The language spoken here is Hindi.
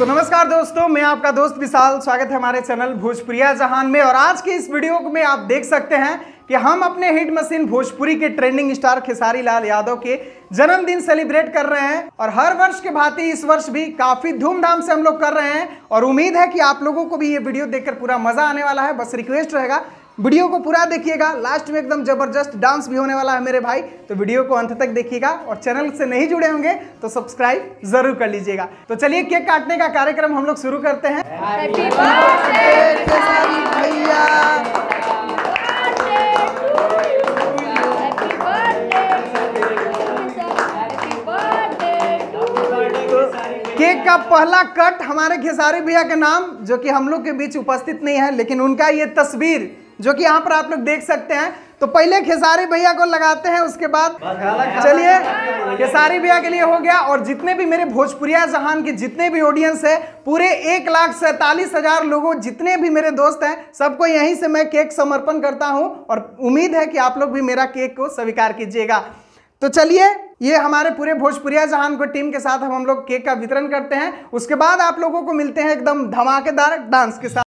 तो नमस्कार दोस्तों, मैं आपका दोस्त विशाल। स्वागत है हमारे चैनल भोजपुरिया जहान में। और आज के इस वीडियो में आप देख सकते हैं कि हम अपने हिट मशीन भोजपुरी के ट्रेंडिंग स्टार खेसारी लाल यादव के जन्मदिन सेलिब्रेट कर रहे हैं। और हर वर्ष के भांति इस वर्ष भी काफ़ी धूमधाम से हम लोग कर रहे हैं। और उम्मीद है कि आप लोगों को भी ये वीडियो देखकर पूरा मज़ा आने वाला है। बस रिक्वेस्ट रहेगा वीडियो को पूरा देखिएगा। लास्ट में एकदम ज़बरदस्त डांस भी होने वाला है मेरे भाई। तो वीडियो को अंत तक देखिएगा और चैनल से नहीं जुड़े होंगे तो सब्सक्राइब ज़रूर कर लीजिएगा। तो चलिए केक काटने का कार्यक्रम हम लोग शुरू करते हैं। भैया। केक का पहला कट हमारे खेसारी भैया के नाम जो कि हम लोग के बीच उपस्थित नहीं है लेकिन उनका ये तस्वीर जो कि यहाँ पर आप लोग देख सकते हैं। तो पहले खेसारी भैया को लगाते हैं, उसके बाद चलिए, खेसारी भैया के लिए हो गया। और जितने भी मेरे भोजपुरिया जहान के जितने भी ऑडियंस है, पूरे एक लाख सैतालीस हज़ार लोगों, जितने भी मेरे दोस्त हैं, सबको यहीं से मैं केक समर्पण करता हूँ। और उम्मीद है कि आप लोग भी मेरा केक को स्वीकार कीजिएगा। तो चलिए, ये हमारे पूरे भोजपुरिया जहान को टीम के साथ हम हम लोग केक का वितरण करते हैं। उसके बाद आप लोगों को मिलते हैं एकदम धमाकेदार डांस के साथ।